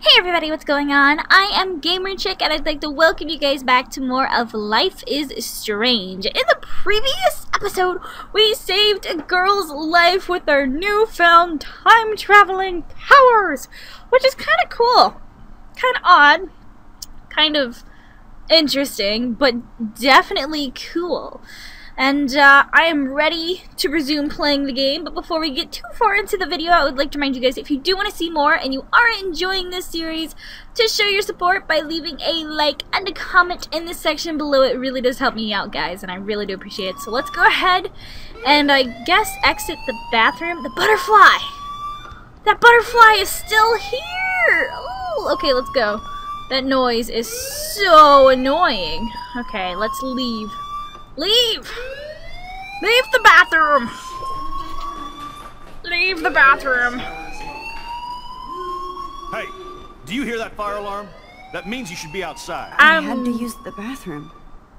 Hey everybody, what's going on? I am Gamer Chick and I'd like to welcome you guys back to more of Life is Strange. In the previous episode, we saved a girl's life with our newfound time traveling powers, which is kind of cool. Kind of odd. Kind of interesting, but definitely cool. And uh, I am ready to resume playing the game, but before we get too far into the video, I would like to remind you guys, if you do want to see more and you are enjoying this series, to show your support by leaving a like and a comment in the section below. It really does help me out, guys, and I really do appreciate it. So let's go ahead and I guess exit the bathroom. The butterfly! That butterfly is still here! Oh, okay, let's go. That noise is so annoying. Okay, let's leave. Leave! Leave the bathroom! Leave the bathroom! Hey, do you hear that fire alarm? That means you should be outside. I Um, had to use the bathroom.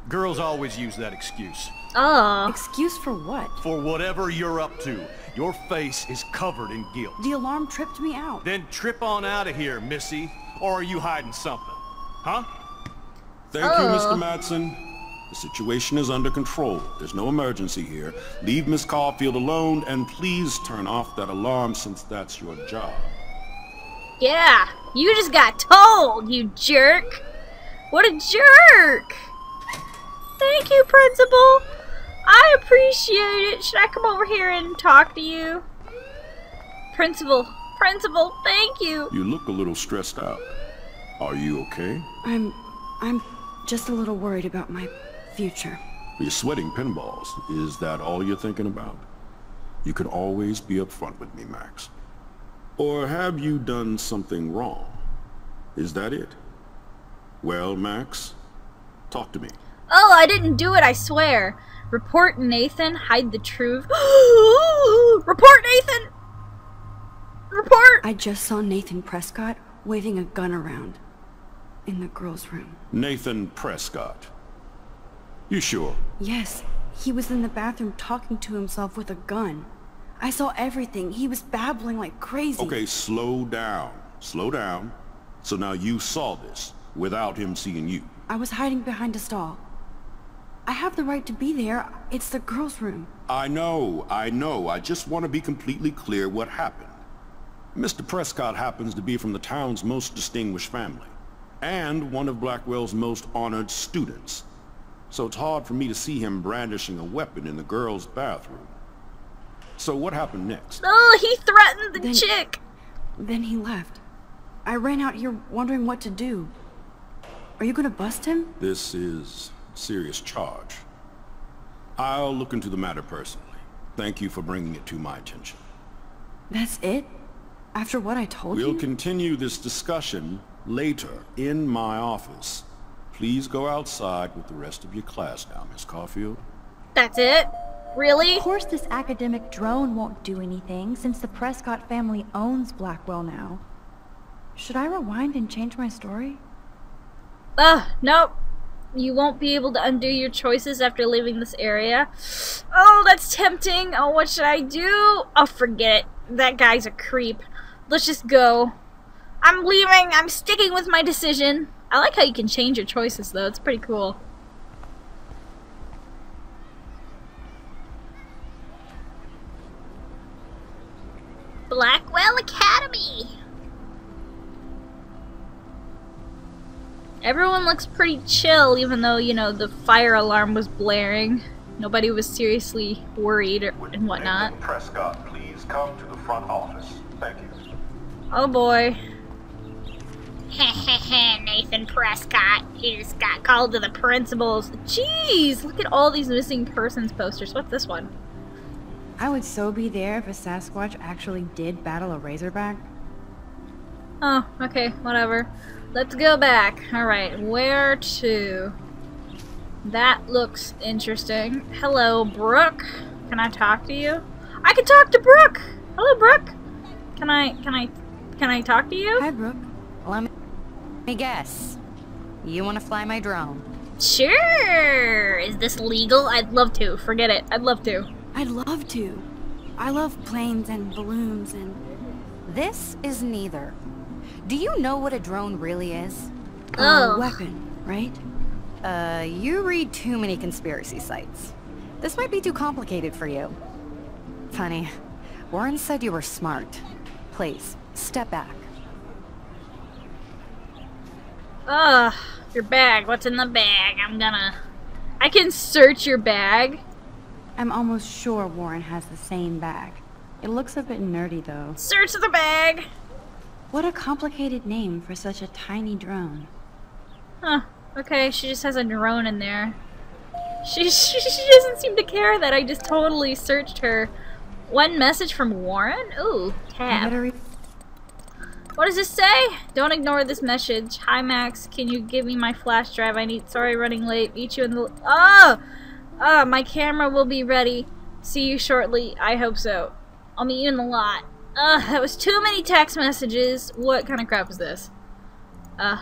Girls always use that excuse. Oh. Excuse for what? For whatever you're up to, your face is covered in guilt. The alarm tripped me out. Then trip on out of here, Missy. Or are you hiding something? Huh? Thank you. Mr. Madsen. The situation is under control. There's no emergency here. Leave Miss Caulfield alone and please turn off that alarm since that's your job. Yeah, you just got told, you jerk. What a jerk. Thank you, Principal. I appreciate it. Should I come over here and talk to you? Principal, Principal, thank you. You look a little stressed out. Are you okay? I'm I'm just a little worried about my future. You're sweating pinballs. Is that all you're thinking about? You can always be upfront with me, Max. Or have you done something wrong? Is that it? Well, Max, talk to me. Oh, I didn't do it, I swear. Report Nathan, hide the truth. Report Nathan! Report! I just saw Nathan Prescott waving a gun around in the girls' room. Nathan Prescott. You sure? Yes, he was in the bathroom talking to himself with a gun. I saw everything. He was babbling like crazy. Okay, slow down. Slow down. So now you saw this without him seeing you. I was hiding behind a stall. I have the right to be there. It's the girls' room. I know, I know. I just want to be completely clear what happened. Mr. Prescott happens to be from the town's most distinguished family, and one of Blackwell's most honored students. So it's hard for me to see him brandishing a weapon in the girls' bathroom. So what happened next? Oh, he threatened the Then- chick. Then he left. I ran out here wondering what to do. Are you gonna bust him? This is a serious charge. I'll look into the matter personally. Thank you for bringing it to my attention. That's it? After what I told you. We'll continue this discussion later in my office. Please go outside with the rest of your class now, Miss Caulfield. That's it? Really? Of course, this academic drone won't do anything since the Prescott family owns Blackwell now. Should I rewind and change my story? Ugh, nope. You won't be able to undo your choices after leaving this area. Oh, that's tempting. Oh, what should I do? Oh, forget it. That guy's a creep. Let's just go. I'm leaving. I'm sticking with my decision. I like how you can change your choices, though. It's pretty cool. Blackwell Academy. Everyone looks pretty chill, even though, you know, the fire alarm was blaring. Nobody was seriously worried or, and whatnot. Prescott, please come to the front office. Thank you. Oh boy. Nathan Prescott. He just got called to the principal's. Jeez, look at all these missing persons posters. What's this one? I would so be there if a Sasquatch actually did battle a Razorback. Oh, okay, whatever. Let's go back. Alright, where to? That looks interesting. Hello, Brooke. Can I talk to you? I can talk to Brooke! Hello, Brooke! Can I, can I, can I talk to you? Hi, Brooke. Let me, guess. You want to fly my drone? Sure! Is this legal? I'd love to. Forget it. I'd love to. I'd love to. I love planes and balloons and This is neither. Do you know what a drone really is? A weapon, right? Uh, you read too many conspiracy sites. This might be too complicated for you. Funny. Warren said you were smart. Please, step back. Ugh, your bag. What's in the bag? I'm gonna. I can search your bag. I'm almost sure Warren has the same bag. It looks a bit nerdy though. Search the bag. What a complicated name for such a tiny drone. Huh. Okay, she just has a drone in there. She, she she doesn't seem to care that I just totally searched her. One message from Warren? Ooh, tab. What does this say? Don't ignore this message. Hi Max, can you give me my flash drive? I need. Sorry, running late. Meet you in the. Oh, oh, my camera will be ready. See you shortly. I hope so. I'll meet you in the lot. Ugh, that was too many text messages. What kind of crap is this? Uh,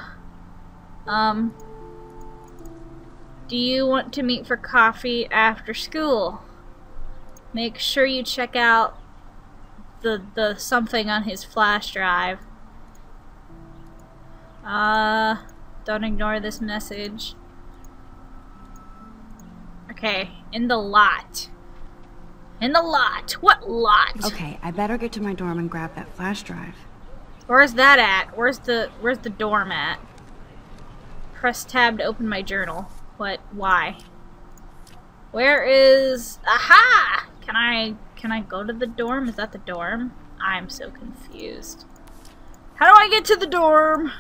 um. Do you want to meet for coffee after school? Make sure you check out the the something on his flash drive. Uh, don't ignore this message. Okay, in the lot. In the lot. What lot? Okay, I better get to my dorm and grab that flash drive. Where's that at? Where's the where's the dorm at? Press tab to open my journal. What? Why? Where is Aha! Can I can I go to the dorm? Is that the dorm? I'm so confused. How do I get to the dorm?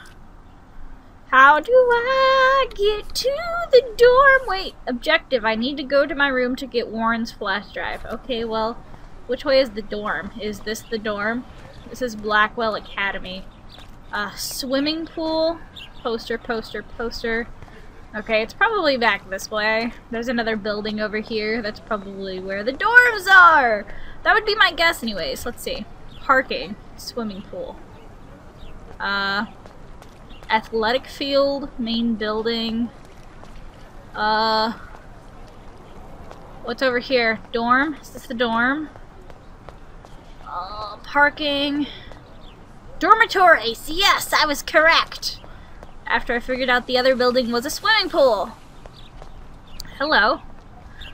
How do I get to the dorm? Wait, objective. I need to go to my room to get Warren's flash drive. Okay, well, which way is the dorm? Is this the dorm? This is Blackwell Academy. Uh, swimming pool. Poster, poster, poster. Okay, it's probably back this way. There's another building over here. That's probably where the dorms are. That would be my guess anyways. Let's see. Parking. Swimming pool. Uh, athletic field. Main building. Uh, what's over here? Dorm? Is this the dorm? Uh, parking. Dormitories! Yes, I was correct! After I figured out the other building was a swimming pool. Hello.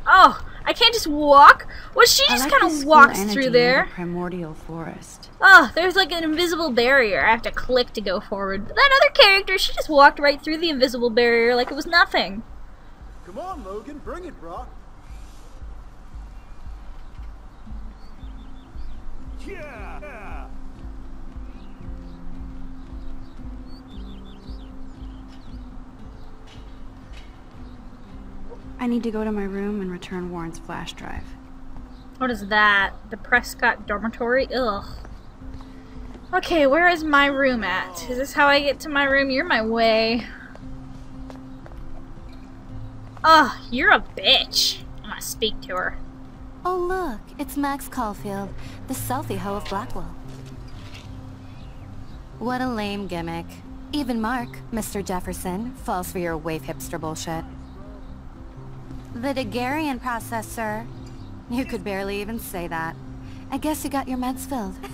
Oh, I can't just walk? Well, she just like kind of walks through near the there. primordial forest. Oh, there's like an invisible barrier. I have to click to go forward. But that other character, she just walked right through the invisible barrier like it was nothing. Come on, Logan, bring it, bro. Yeah. I need to go to my room and return Warren's flash drive. What is that? The Prescott dormitory? Ugh. Okay, where is my room at? Is this how I get to my room? You're my way. Ugh, you're a bitch. I'm gonna speak to her. Oh look, it's Max Caulfield, the selfie hoe of Blackwell. What a lame gimmick. Even Mark, Mr. Jefferson, falls for your wave hipster bullshit. The Daguerrean process, sir. You could barely even say that. I guess you got your meds filled.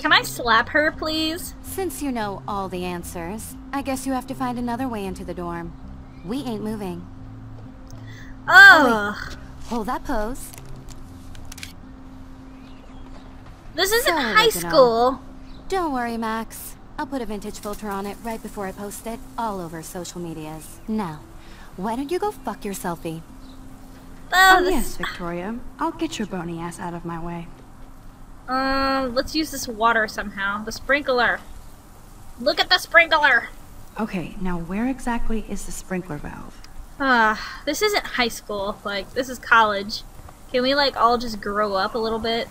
Can I slap her, please? Since you know all the answers, I guess you have to find another way into the dorm. We ain't moving. Ugh. Oh, Hold that pose. This isn't So high school. Don't worry, Max. I'll put a vintage filter on it right before I post it all over social medias. Now, why don't you go fuck your selfie? Oh, Oh this yes, Victoria. I'll get your bony ass out of my way. Um, let's use this water somehow. The sprinkler. Look at the sprinkler. Okay, now where exactly is the sprinkler valve? Ah, this isn't high school. Like, this is college. Can we, like, all just grow up a little bit?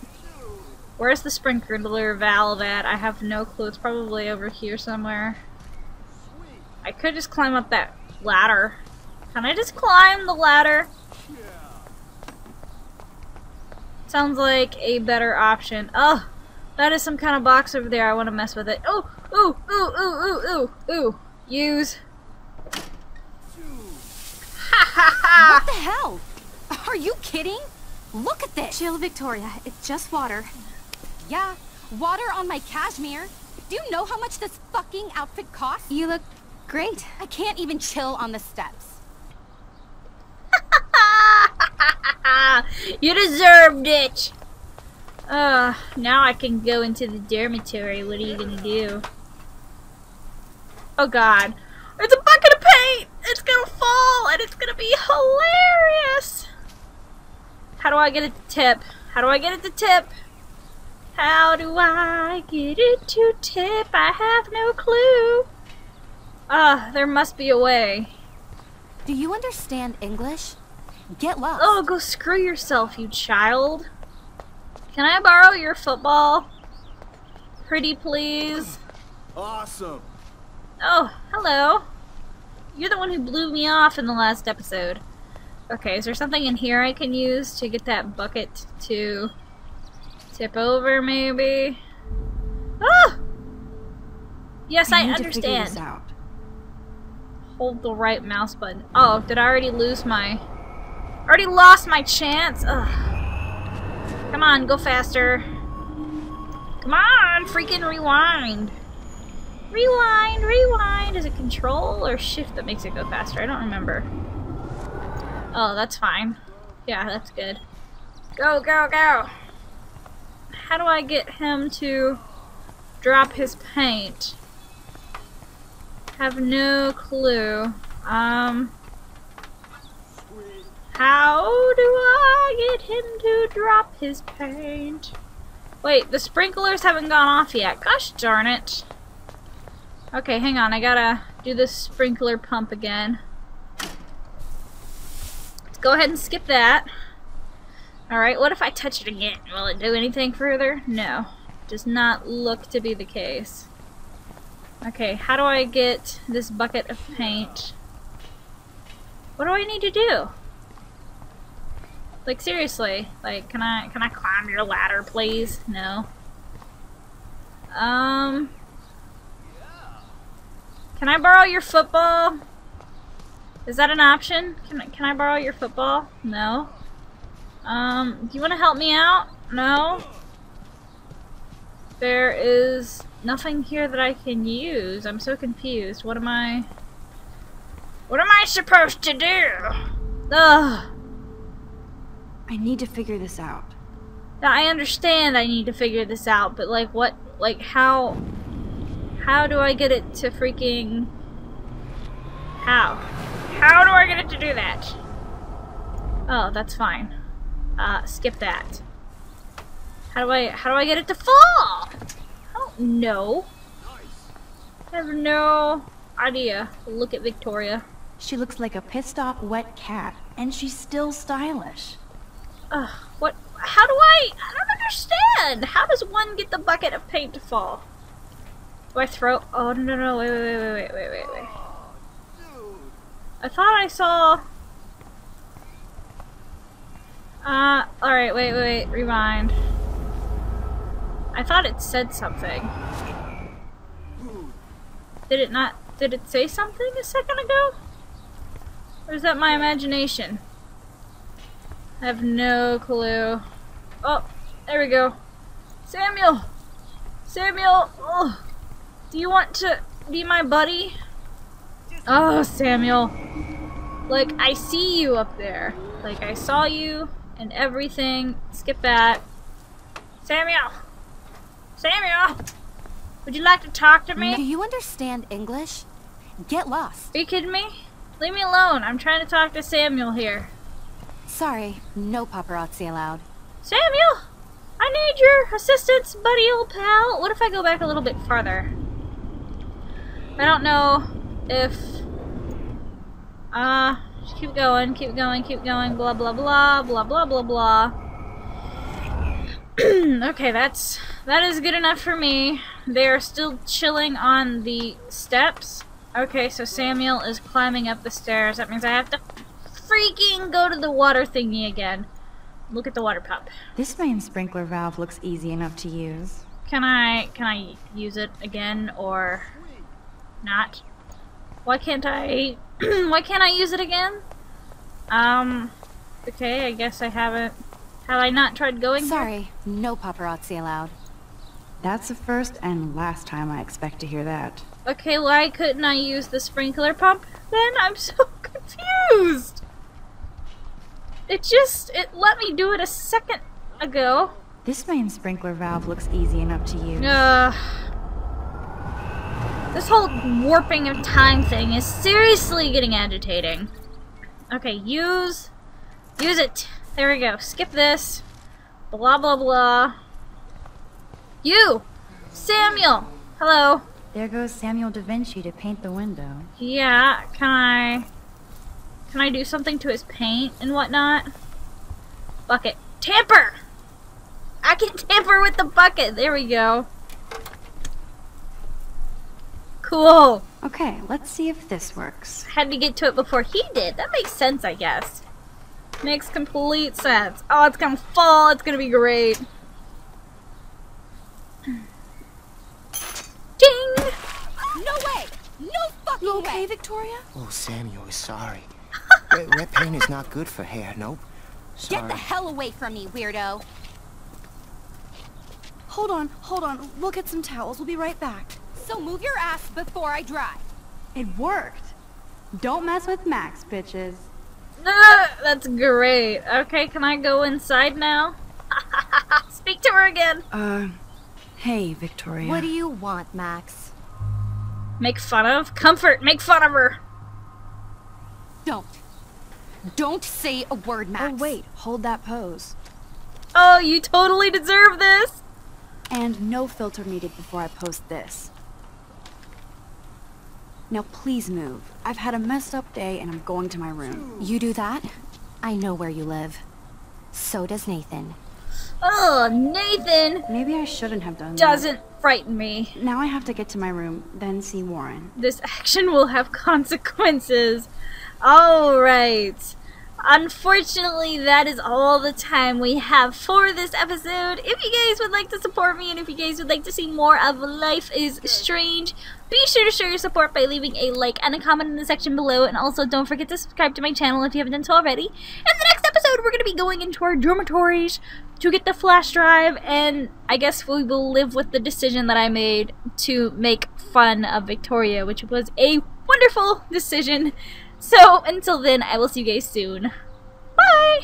Where's the sprinkler valve at? I have no clue. It's probably over here somewhere. I could just climb up that ladder. Can I just climb the ladder? Sounds like a better option. Oh, that is some kind of box over there. I want to mess with it. Oh, ooh, ooh, ooh, ooh, ooh, ooh. Use. Ha ha ha! What the hell? Are you kidding? Look at this! Chill, Victoria. It's just water. Yeah, water on my cashmere. Do you know how much this fucking outfit costs? You look great. I can't even chill on the steps. you deserved it! Uh, now I can go into the dormitory. What are you gonna do? Oh god. It's a bucket of paint! It's gonna fall and it's gonna be hilarious! How do I get it to tip? How do I get it to tip? How do I get it to tip? I have no clue. Ah, uh, there must be a way. Do you understand English? Get lost. Oh, go screw yourself, you child. Can I borrow your football? Pretty please? Awesome. Oh, hello. You're the one who blew me off in the last episode. Okay, is there something in here I can use to get that bucket to tip over, maybe? Ah! Yes, I, I understand. Hold the right mouse button. Oh, did I already lose my... Already lost my chance? Ugh. Come on, go faster. Come on, freaking rewind. Rewind, rewind. Is it control or shift that makes it go faster? I don't remember. Oh, that's fine. Yeah, that's good. Go, go, go. How do I get him to drop his paint? Have no clue. Um... How do I get him to drop his paint? Wait, the sprinklers haven't gone off yet. Gosh darn it. Okay, hang on. I gotta do this sprinkler pump again. Let's go ahead and skip that. Alright, what if I touch it again? Will it do anything further? No. Does not look to be the case. Okay, how do I get this bucket of paint? What do I need to do? Like seriously, like can I can I climb your ladder, please? No. Um. Can I borrow your football? Is that an option? Can I, can I borrow your football? No. Um, do you want to help me out? No. There is nothing here that I can use. I'm so confused. What am I... What am I supposed to do? Ugh. I need to figure this out. Now, I understand I need to figure this out, but like what, like how, how do I get it to freaking, how? How do I get it to do that? Oh, that's fine. Uh, skip that. How do I, how do I get it to fall? I don't know. I have no idea. Look at Victoria. She looks like a pissed off wet cat, and she's still stylish. Ugh, what? How do I? I don't understand. How does one get the bucket of paint to fall? Do I throw? Oh no no no! Wait wait wait wait wait wait wait. I thought I saw. Uh, alright, wait, wait, wait, rewind. I thought it said something. Did it not, did it say something a second ago? Or is that my imagination? I have no clue. Oh, there we go. Samuel! Samuel! Oh, do you want to be my buddy? Oh, Samuel. Like, I see you up there. Like, I saw you and everything. Skip that. Samuel! Samuel! Would you like to talk to me? Do you understand English? Get lost. Are you kidding me? Leave me alone. I'm trying to talk to Samuel here. Sorry, no paparazzi allowed. Samuel! I need your assistance, buddy old pal. What if I go back a little bit farther? I don't know if... Uh, keep going, keep going, keep going, blah blah blah, blah blah blah blah. okay, that's that is good enough for me. They are still chilling on the steps. Okay, so Samuel is climbing up the stairs. That means I have to freaking go to the water thingy again. Look at the water pump. This main sprinkler valve looks easy enough to use. Can I can I use it again or not? Why can't I why can't I use it again? Um okay, I guess I haven't have I not tried going Sorry, no paparazzi allowed. That's the first and last time I expect to hear that. Okay, why couldn't I use the sprinkler pump then? I'm so confused. It just, it let me do it a second ago. This main sprinkler valve looks easy enough to use. Uh, this whole warping of time thing is seriously getting agitating. Okay, use, use it. There we go. Skip this. Blah, blah, blah. You! Samuel! Hello. There goes Samuel da Vinci to paint the window. Yeah, can I... Can I do something to his paint and whatnot? Bucket. Tamper! I can tamper with the bucket! There we go. Cool. Okay, let's see if this works. Had to get to it before he did. That makes sense, I guess. Makes complete sense. Oh, it's gonna fall. It's gonna be great. Ding! No way! No fucking You okay, way! Victoria? Oh, Samuel is sorry. red, red paint is not good for hair, nope. Sorry. Get the hell away from me, weirdo! Hold on, hold on. We'll get some towels. We'll be right back. So move your ass before I drive. It worked. Don't mess with Max, bitches. Ah, That's great. Okay, can I go inside now? Speak to her again. Uh, hey, Victoria. What do you want, Max? Make fun of? Comfort, make fun of her. Don't. Don't say a word, Max. Oh, wait. Hold that pose. Oh, you totally deserve this. And no filter needed before I post this. Now please move. I've had a messed up day and I'm going to my room. You do that? I know where you live. So does Nathan. Oh, Nathan Maybe I shouldn't have done that. doesn't frighten me. Now I have to get to my room, then see Warren. This action will have consequences. Alright. Unfortunately, that is all the time we have for this episode. If you guys would like to support me and if you guys would like to see more of Life is Strange, be sure to show your support by leaving a like and a comment in the section below. And also, don't forget to subscribe to my channel if you haven't done so already. In the next episode, we're going to be going into our dormitories to get the flash drive. And I guess we will live with the decision that I made to make fun of Victoria, which was a wonderful decision. So, until then, I will see you guys soon. Bye!